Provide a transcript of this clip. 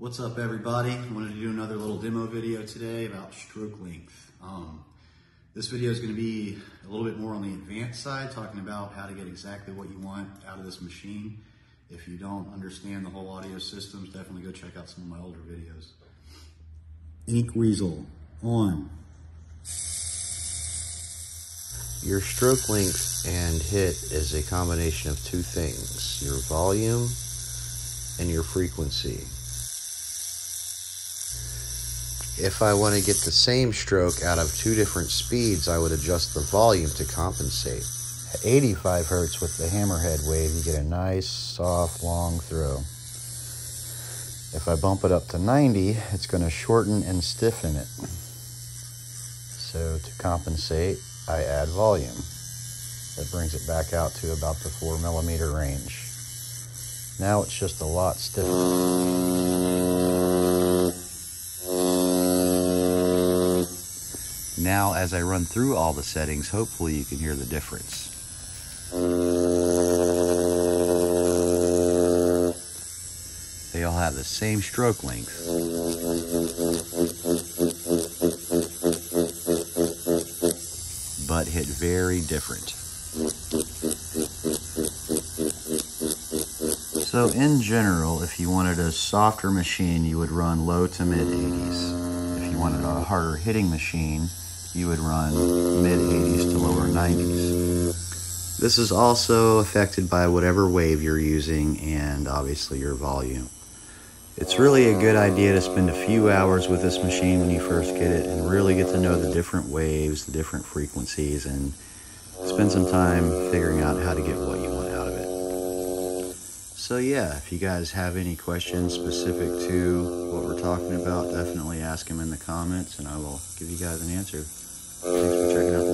What's up everybody? I wanted to do another little demo video today about stroke length. Um, this video is going to be a little bit more on the advanced side, talking about how to get exactly what you want out of this machine. If you don't understand the whole audio systems, definitely go check out some of my older videos. Ink Weasel, on. Your stroke length and hit is a combination of two things, your volume and your frequency. If I want to get the same stroke out of two different speeds, I would adjust the volume to compensate. At 85 hertz with the hammerhead wave, you get a nice, soft, long throw. If I bump it up to 90, it's going to shorten and stiffen it. So to compensate, I add volume. That brings it back out to about the 4 millimeter range. Now it's just a lot stiffer. Now, as I run through all the settings, hopefully you can hear the difference. They all have the same stroke length. But hit very different. So in general, if you wanted a softer machine, you would run low to mid 80s. If you wanted a harder hitting machine, you would run mid 80s to lower 90s. This is also affected by whatever wave you're using and obviously your volume. It's really a good idea to spend a few hours with this machine when you first get it and really get to know the different waves, the different frequencies, and spend some time figuring out how to get what you want. So yeah, if you guys have any questions specific to what we're talking about, definitely ask them in the comments and I will give you guys an answer. Thanks